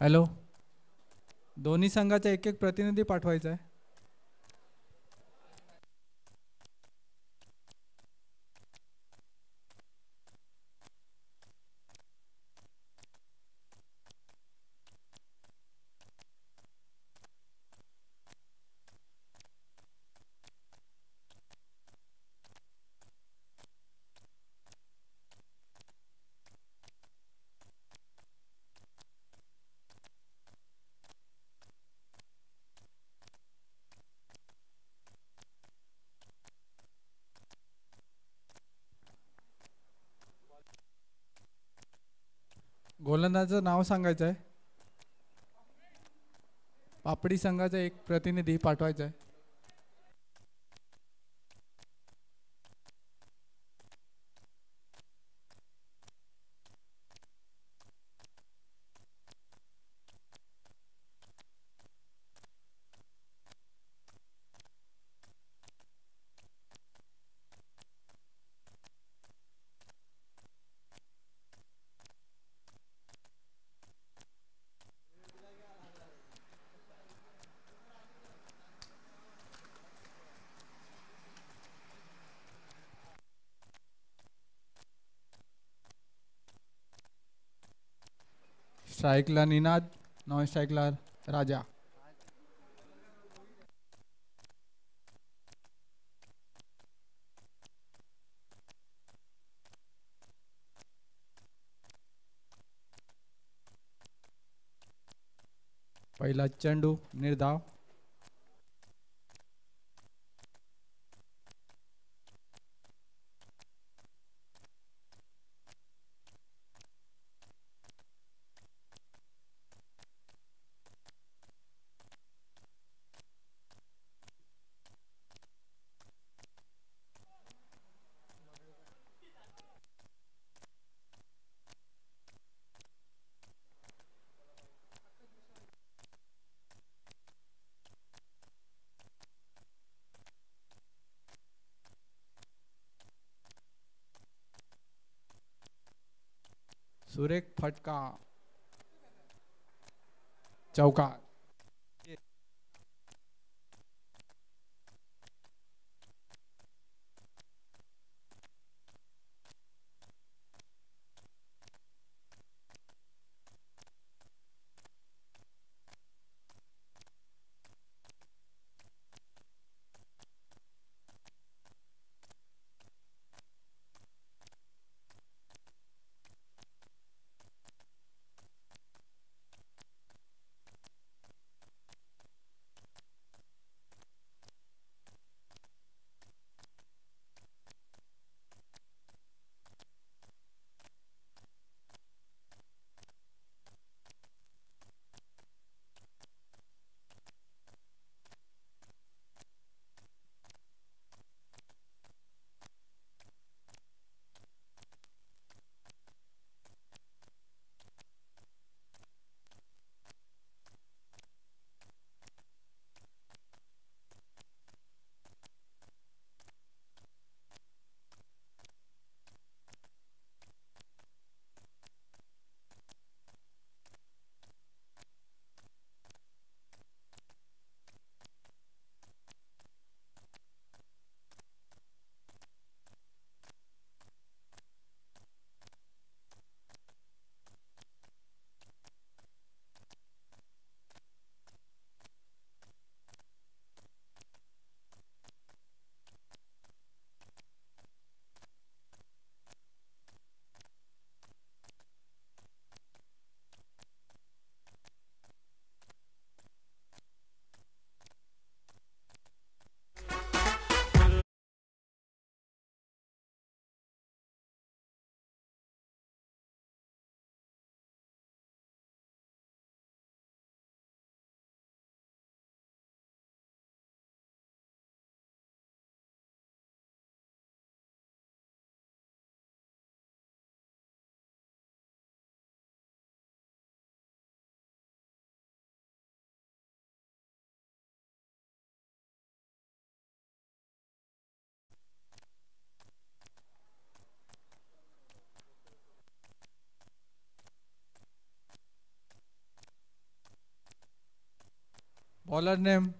Hello. दोन्ही संघाचा एक एक प्रतिनिधी पाठवायचा आहे. गोलंदाजाचं नाव सांगायचं आहे? पापडी संघाचा एक प्रतिनिधी पाठवायचा आहे. स्ट्राईकला निनाद नॉन स्ट्राईकला राजा। पहिला चेंडू निर्धाव। सुरेख फटका. चौकार Baller name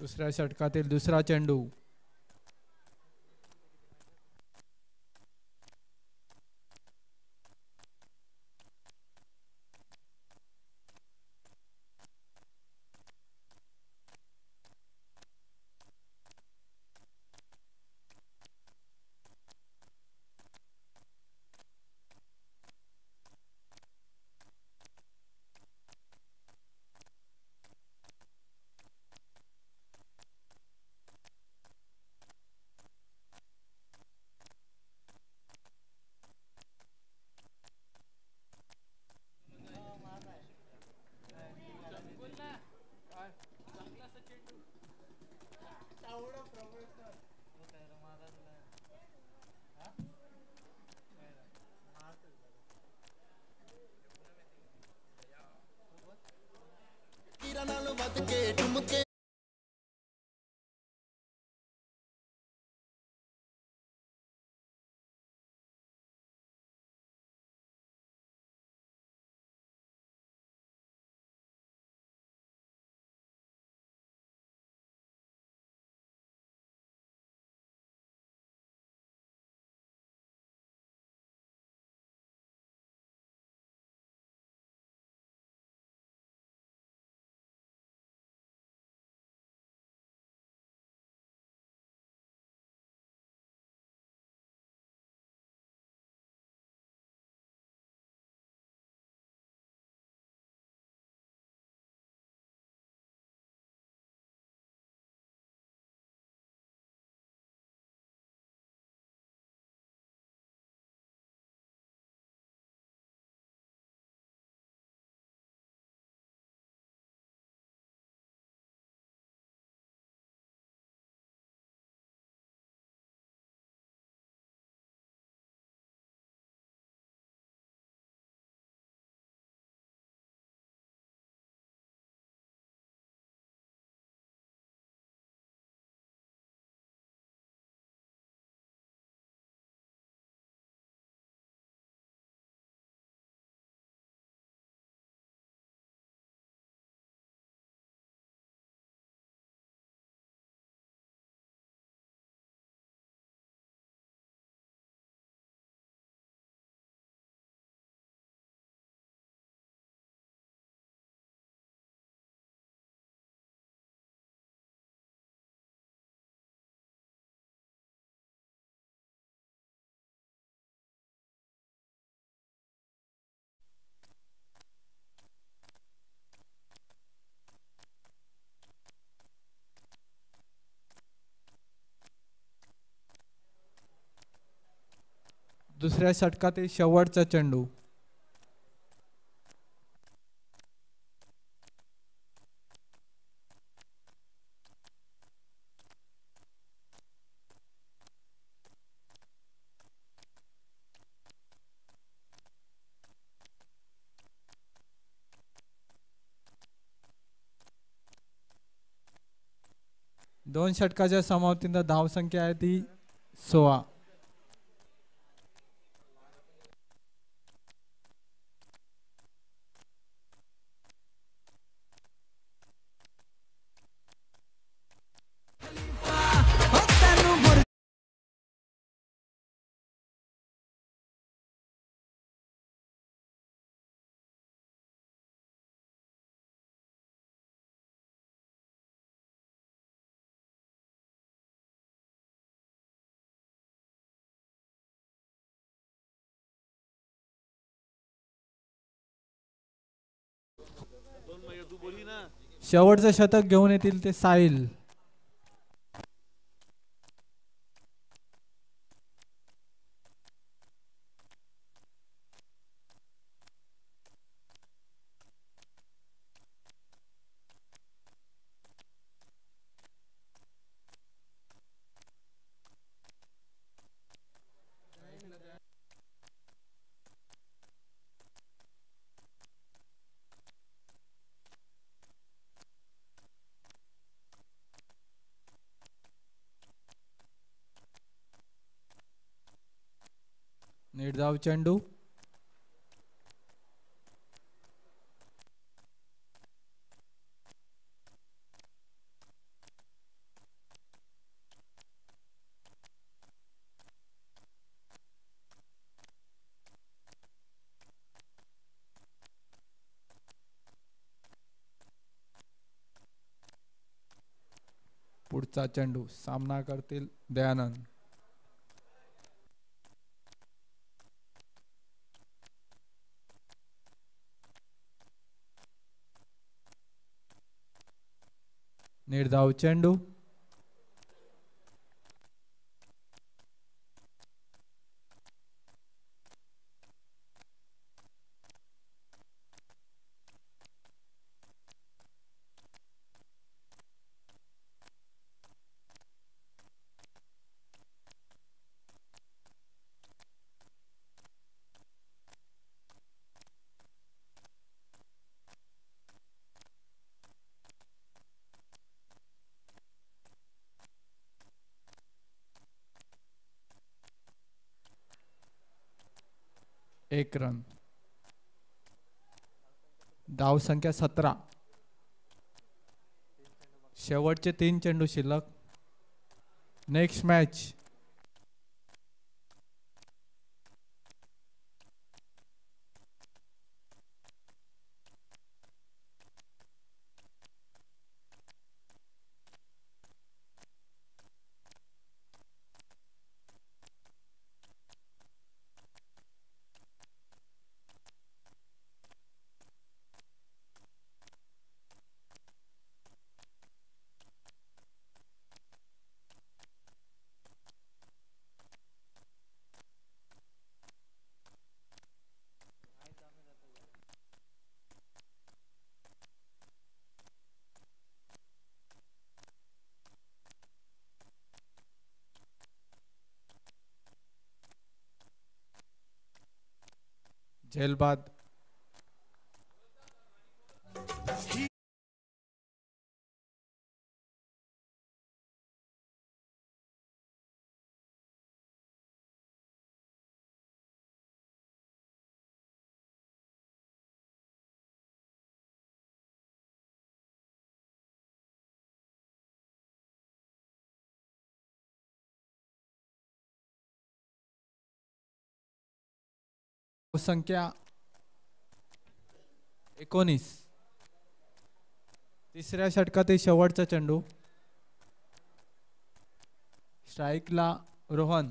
दुसऱ्या षटकातील दुसरा चेंडू. दुसऱ्या षटकातील शेवटचा चेंडू. दोन षटकाच्या धाव धावसंख्या आहे ती सोळा. शेवटचं शतक घेऊन येतील ते साहिल. जाव चेंडू। पुढचा चेंडू सामना करतील दयानंद। निर्धाव चेंडू एक रन. धाव संख्या सतरा. शेवटचे तीन चेंडू शिल्लक. नेक्स्ट मॅच झेल संख्या एकोणीस. तिसऱ्या षटकातील शेवटचा चेंडू. स्ट्राईकला रोहन.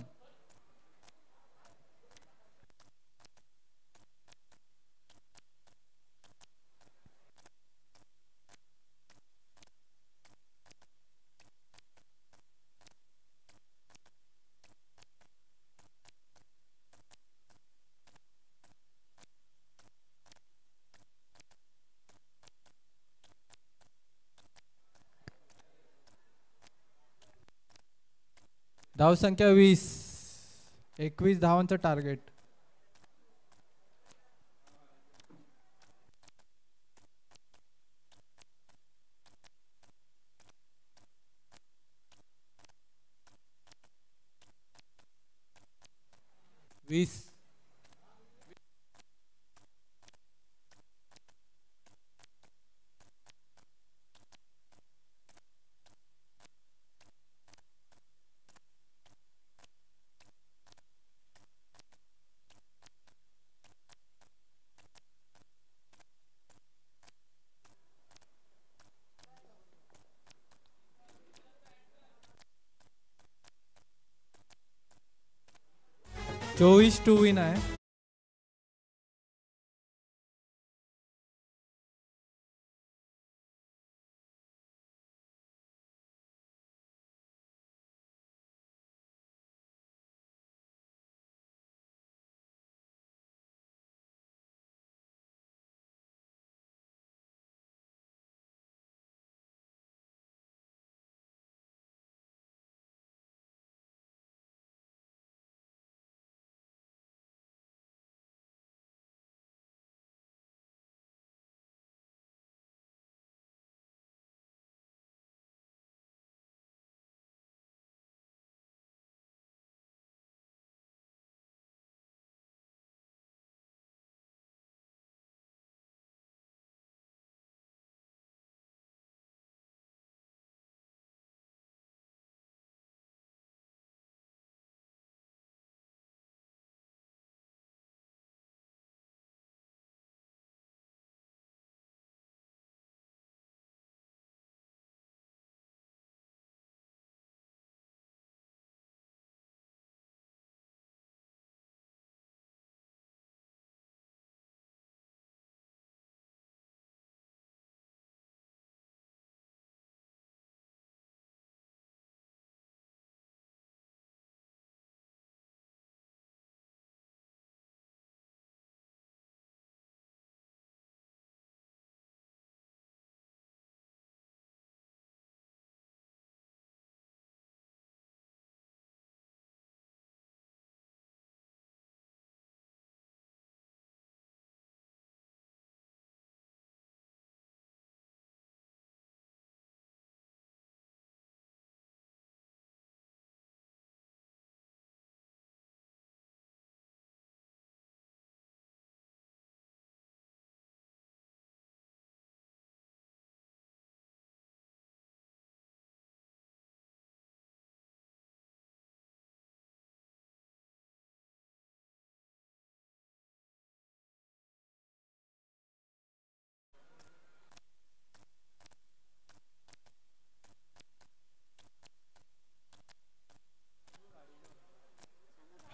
धावसंख्या वीस. एकवीस धावांचं टार्गेट वीस. चोवीस टू विन आहे.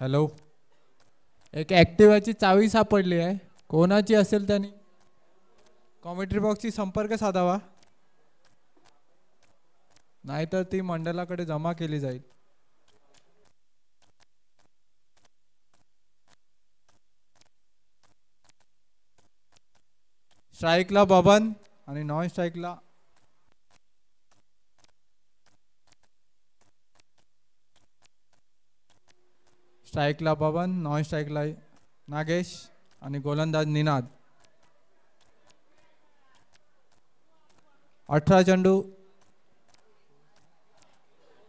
हॅलो एक ॲक्टिवाची चावी सापडली आहे. कोणाची असेल त्यांनी? कॉमेंट्री बॉक्सची संपर्क साधावा. नाहीतर ती मंडळाकडे जमा केली जाईल. स्ट्राईकला बबन आणि नॉन स्ट्राईकला. स्ट्राईकला बबन नॉन स्ट्राईकला नागेश आणि गोलंदाज निनाद. अठरा चेंडू.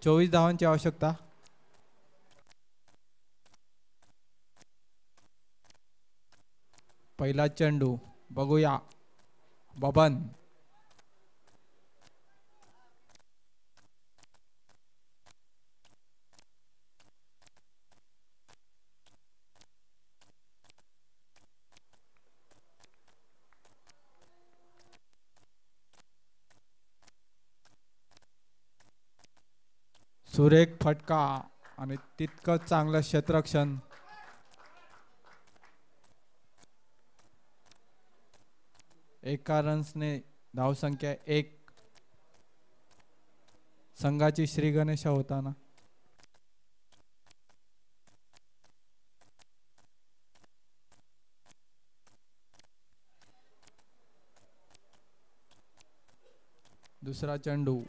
चोवीस धावांची आवश्यकता. पहिला चेंडू बघूया. बबन सुरेख फटका आणि तितकंच चांगलं क्षेत्रक्षण एका रन्सने धावसंख्या एक. संघाची श्री गणेशा होताना. दुसरा चेंडू.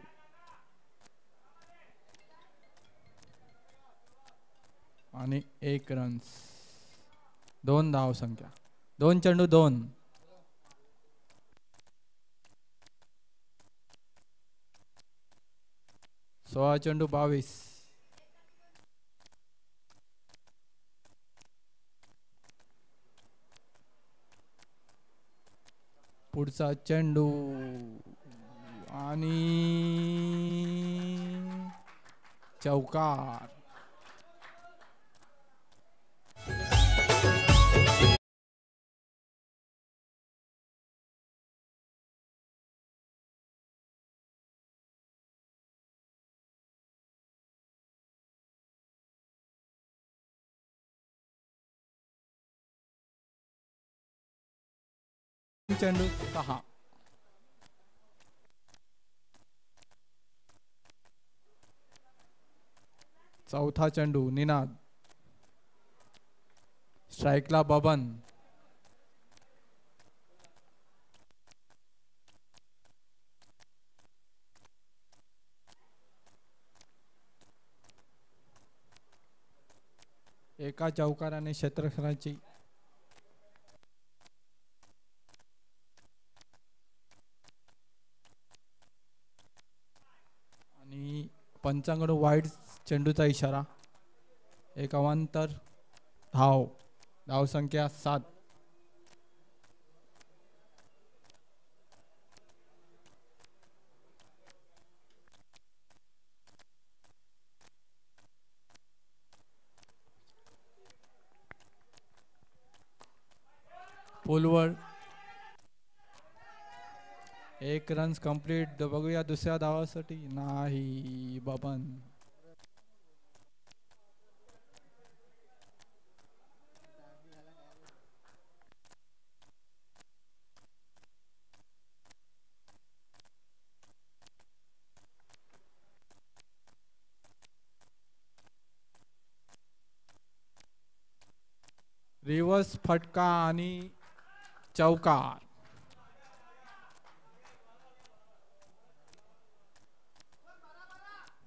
आणि एक रन्स. दोन धाव संख्या. दोन चेंडू दोन. सोळा चेंडू बावीस. पुढचा चेंडू. आणि चौकार. चेंडू. सहा चौथा चेंडू निनाद. स्ट्राईकला बबन. एका चौकाराने क्षेत्ररक्षणाची पंचांकडे वाईट चेंडूचा इशारा. एक अवांतर धाव. धाव संख्या सात. पोलवर एक रन्स कंप्लीट बघूया दुसऱ्या धावासाठी. नाही बबन. रिवर्स फटका आणि चौकार.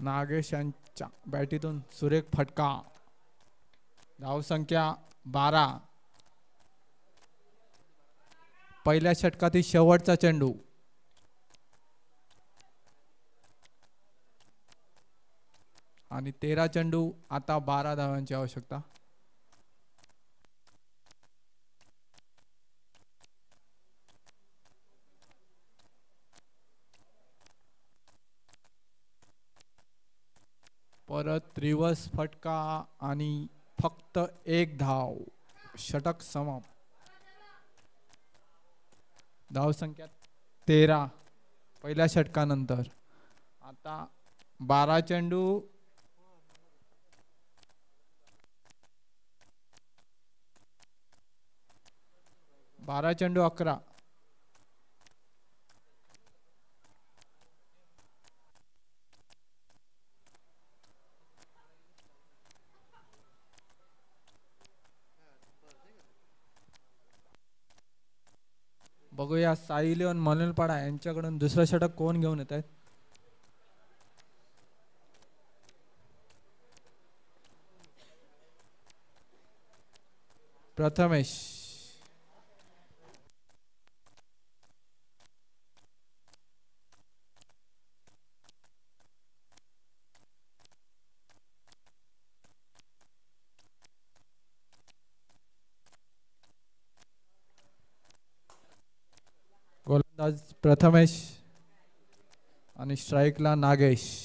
नागेश यांच्या बॅटीतून सुरेख फटका. धावसंख्या बारा. पहिल्या षटकातील शेवटचा चेंडू. आणि तेरा चेंडू आता बारा धावांची आवश्यकता. परत रिवर्स फटका आणि फक्त एक धाव. षटक समाप्त. धाव संख्या तेरा. पहिल्या षटकानंतर. आता बारा चेंडू. बारा चेंडू अकरा. बघूया साई लिओन मनलपाडा यांच्याकडून दुसरं षटक कोण घेऊन येत आहेत? प्रथमेश. आज प्रथमेश आणि स्ट्राईकला नागेश.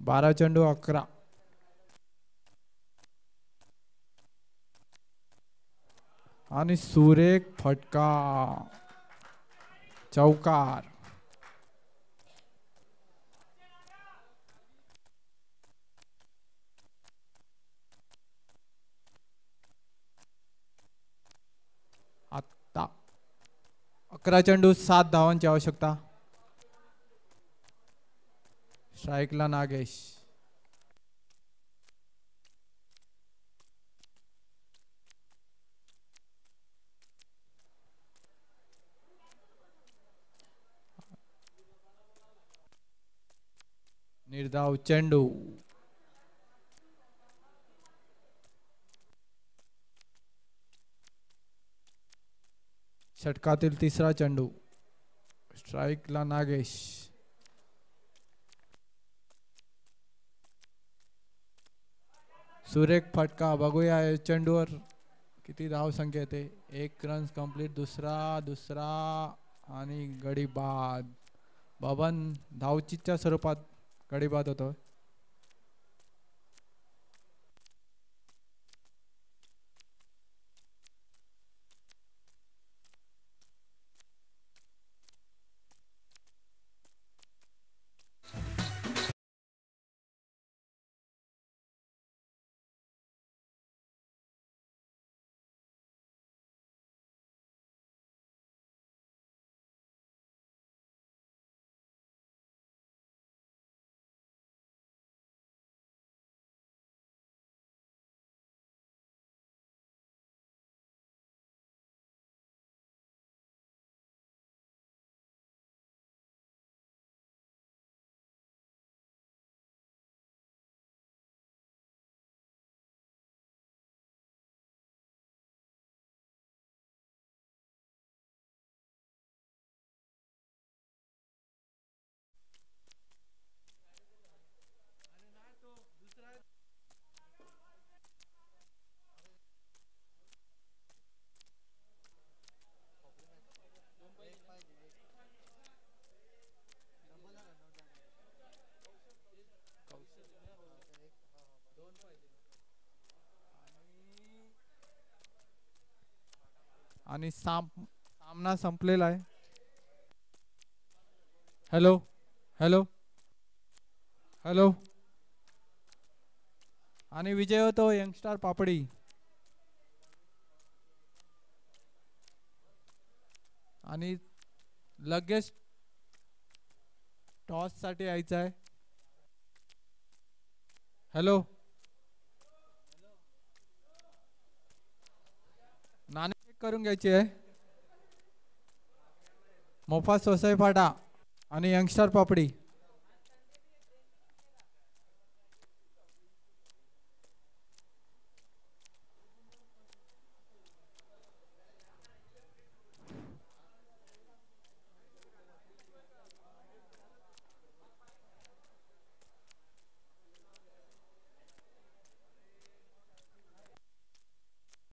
बारा चेंडू अकरा. आणि सुरेख फटका. चौकार. अकरा चेंडू सात धावांची आवश्यकता. स्ट्राईकला नागेश. निर्धाव चेंडू. षटकातील तिसरा चेंडू. स्ट्राईकला नागेश. सुरेख फटका. बघूया चेंडूवर किती धाव संख्या येते एक रन्स कंप्लीट दुसरा दुसरा आणि गडी बाद. बबन धावचीच्या स्वरूपात गडीबाद होतो आणि साम सामना संपलेला आहे. हॅलो हॅलो हॅलो आणि विजय होतो यंगस्टार पापडी. आणि लगेच टॉससाठी यायचं आहे. हॅलो करून घ्यायची आहे. मोफा सोसाय फाटा आणि यंगस्टर पापडी.